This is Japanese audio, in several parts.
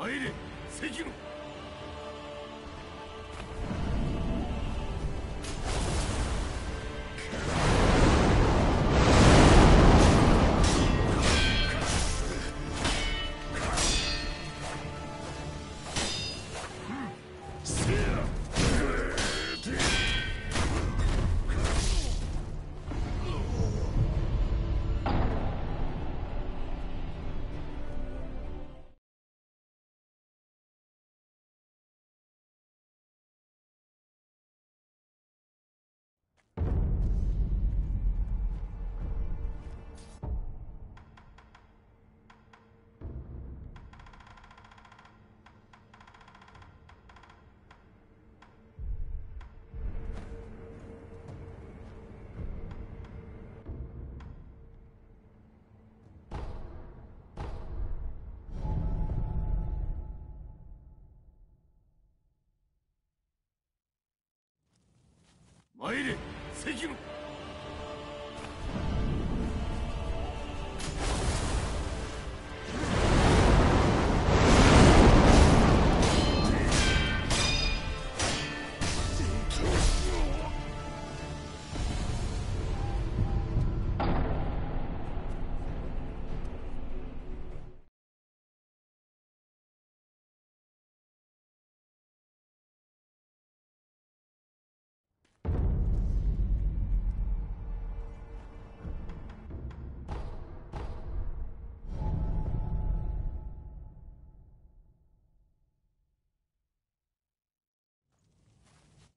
参れ関野。参れ関野。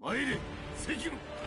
参れ関野。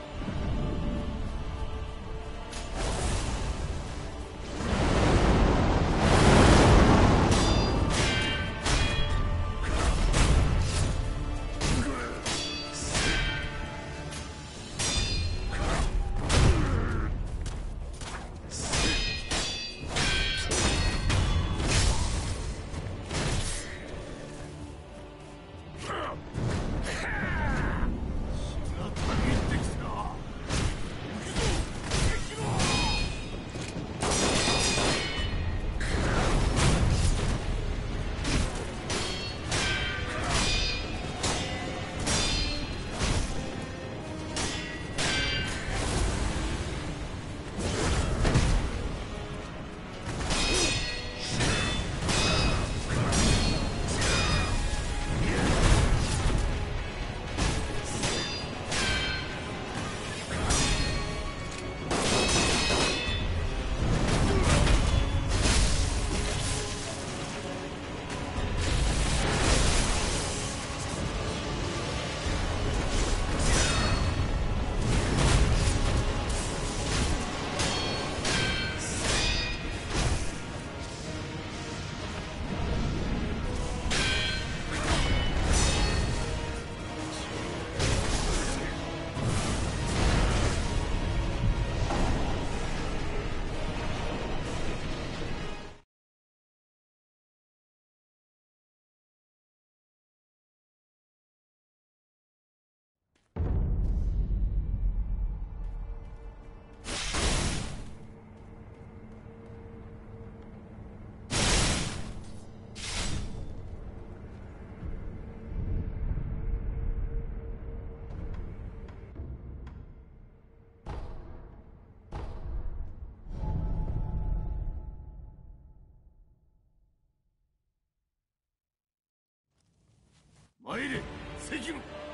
関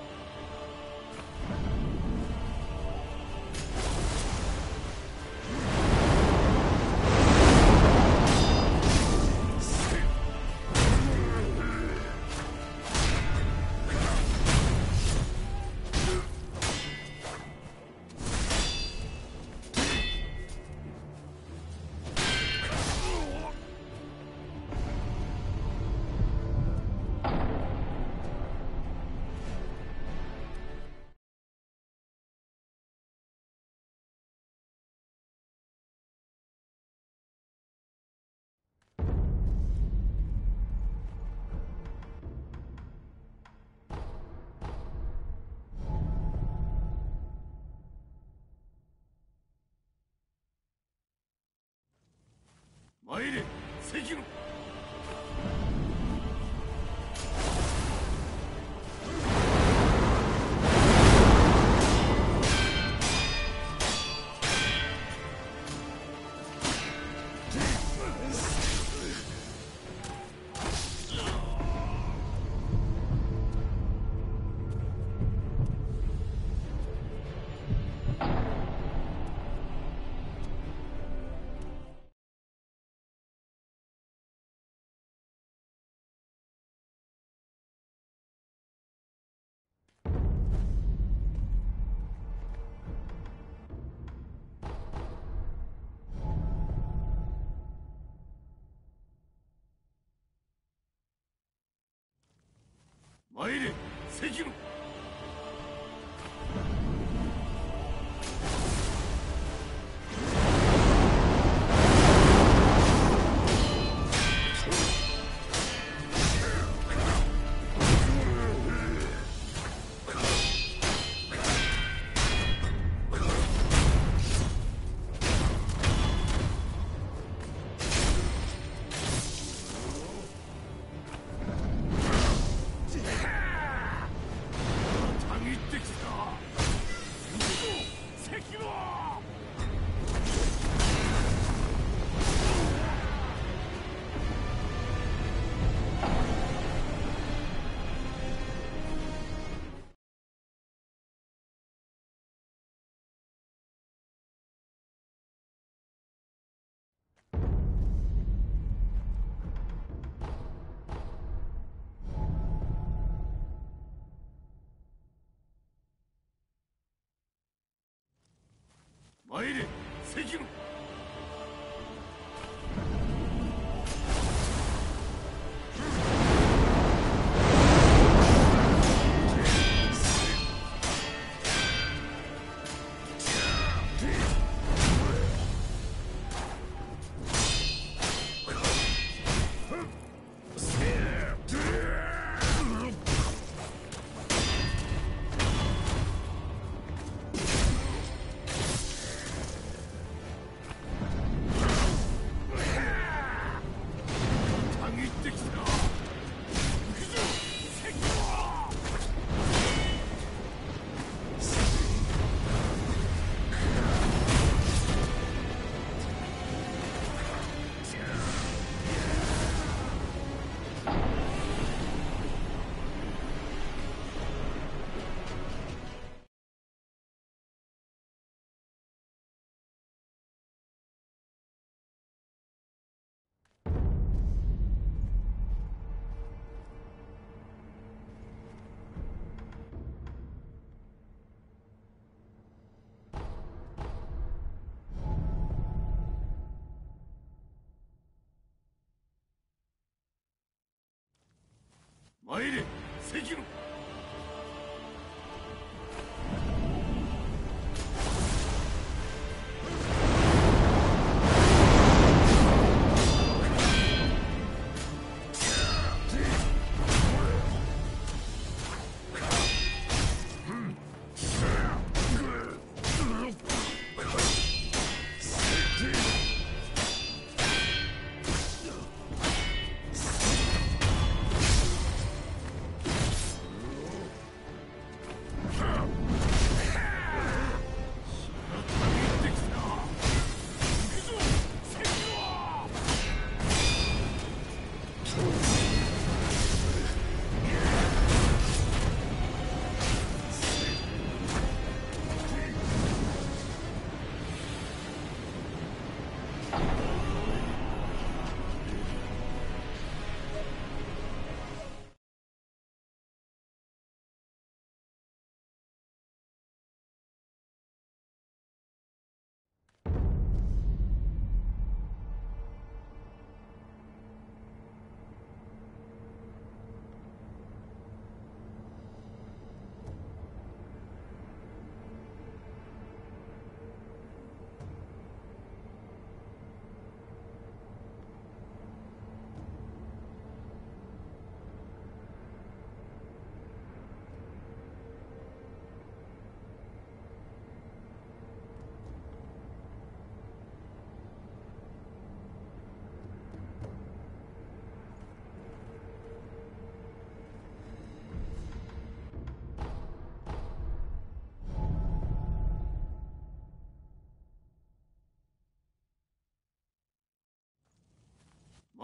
参れ関野。参れ関野。参れ関野。参れ関野。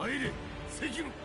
参れ。関野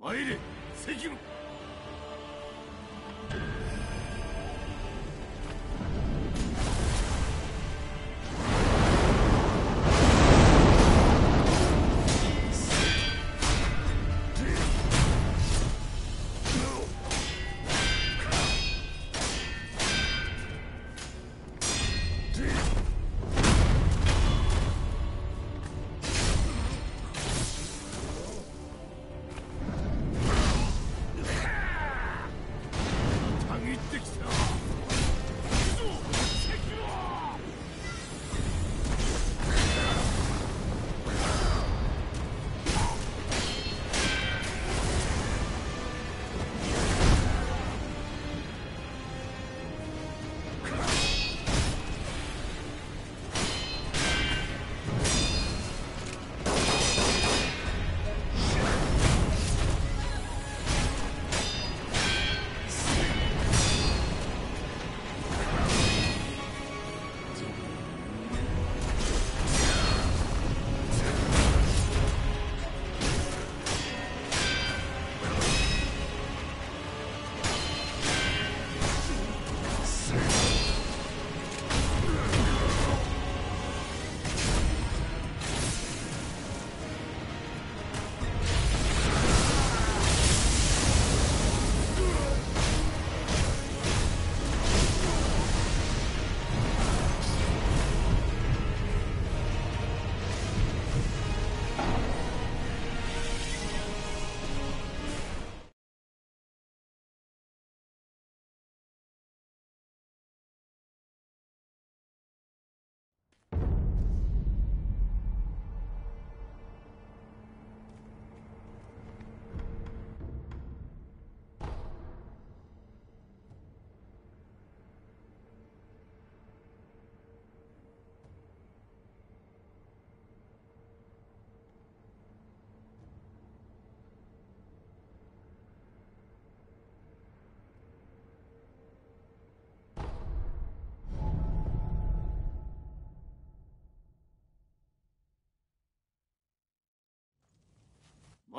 参れ関野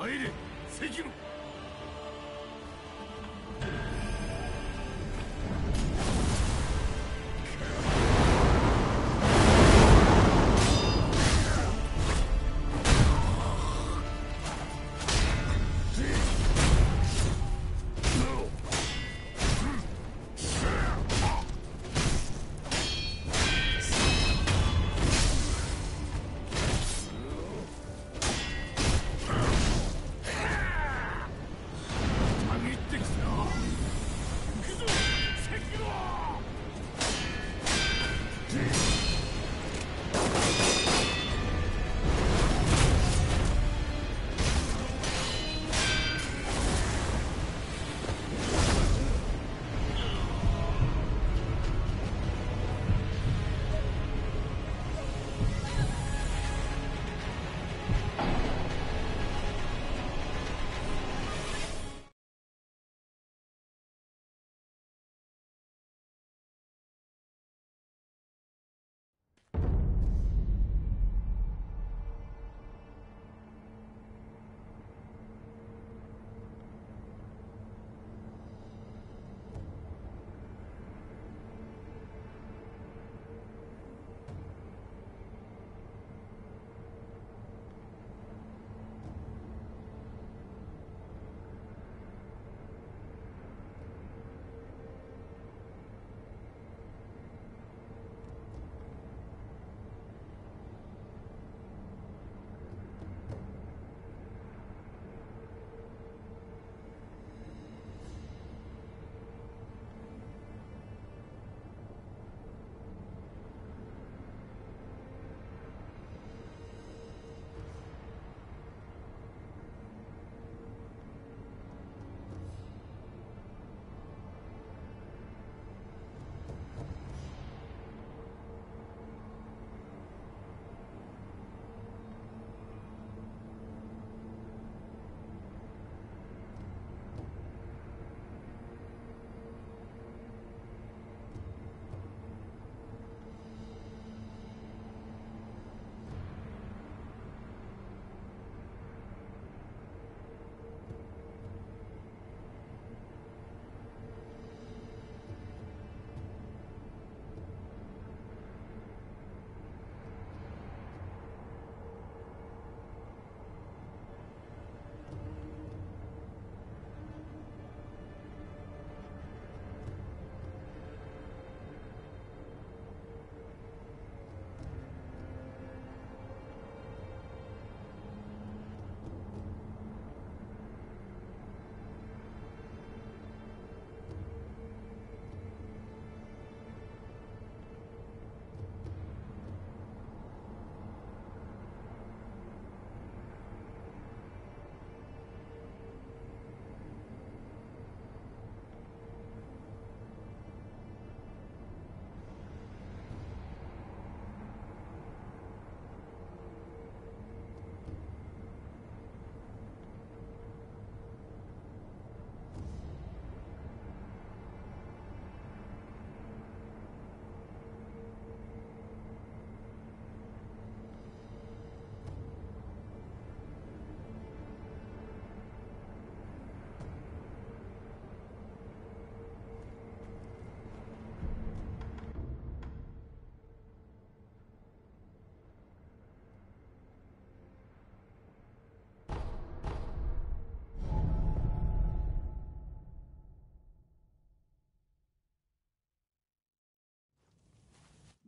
参れ関野「」「」「」「」「」「」「」「」「」「」「」「」「」「」「」「」「」「」「」「」「」「」「」「」「」「」「」「」「」「」「」「」「」「」「」「」「」「」「」「」「」「」「」「」「」「」"」「」"」"」"」"」"」"」"」"」"」"」"」"」"」"」"」"」"」"」"」"」"」"」"」"」"」"」"」"」"」"」"」"」"」"」"」"」"」"」""""""""""""""""""""""""""""""""""""""""""""""""""""""""""""""""""""""""""""""""""""""""""""""""""""""""""""""""""""""""""""""""""""""""""""""""""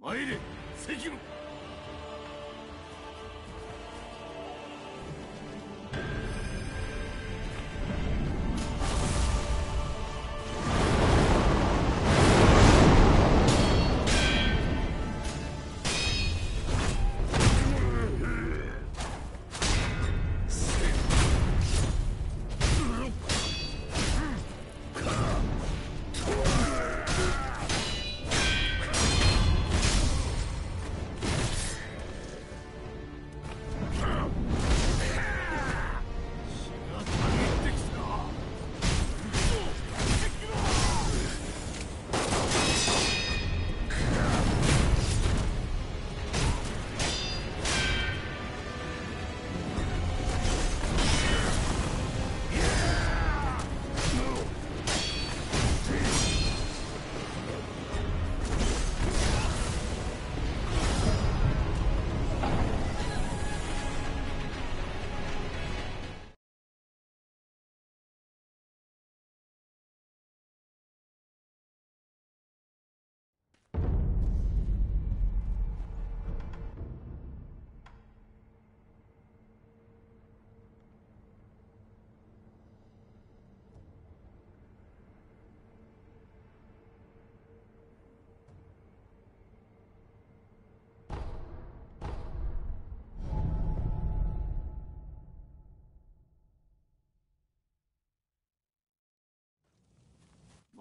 参れ関野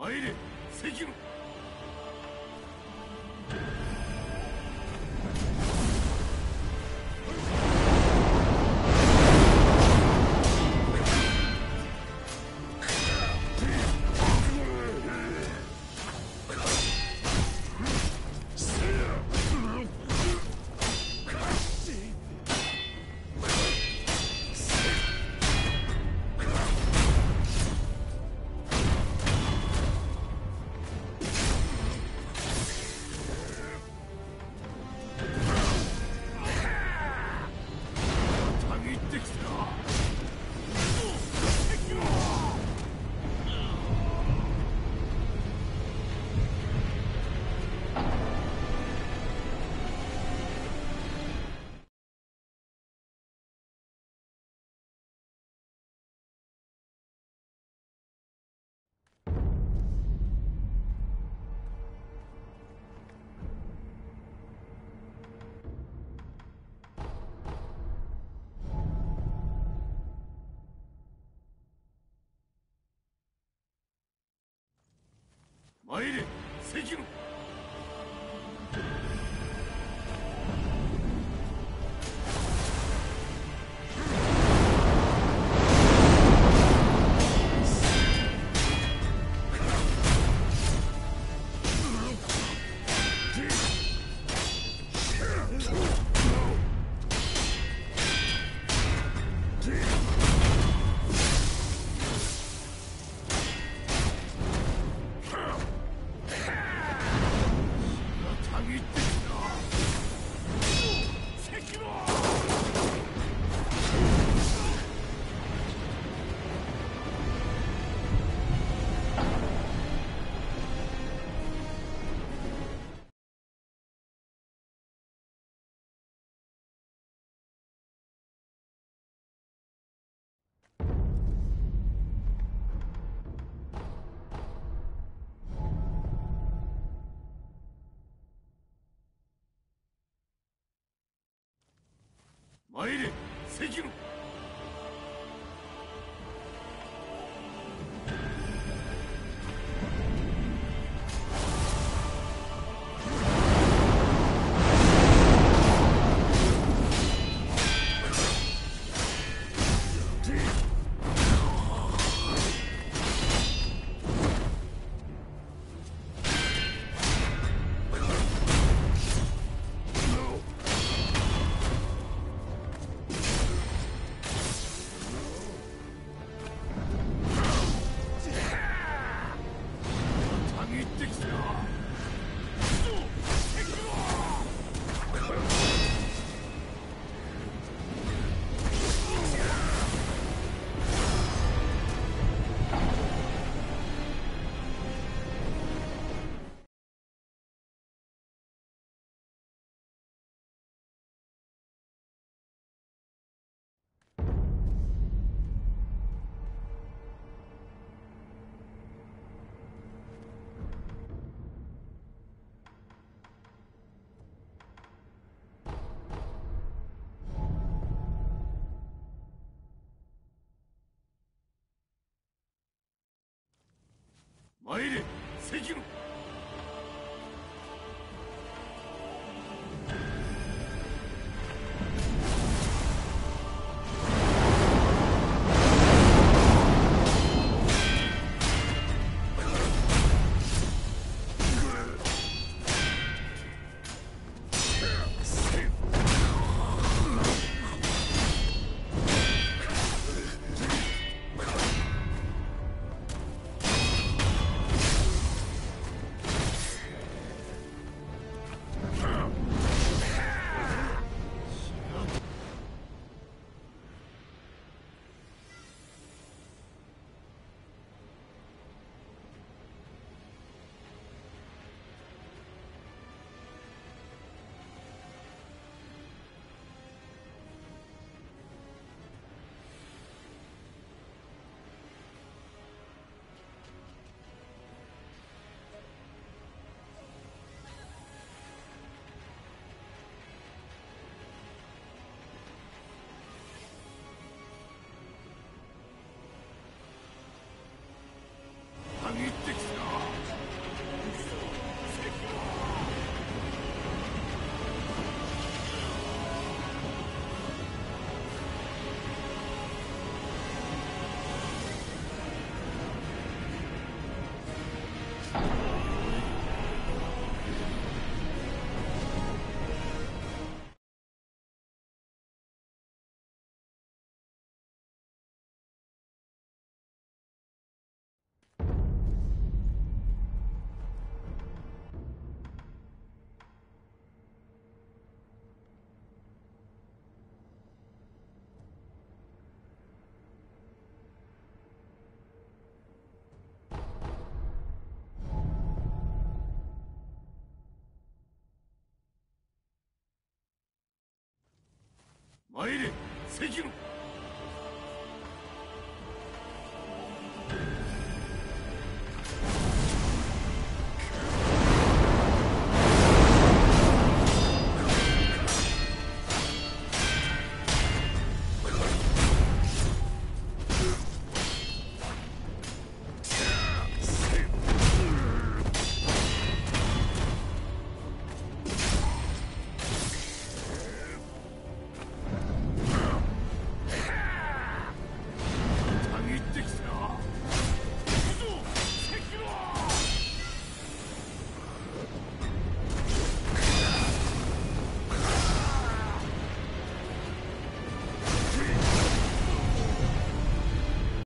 入れ関野参れ。関野参れ関野。参れ関野。参れ関野。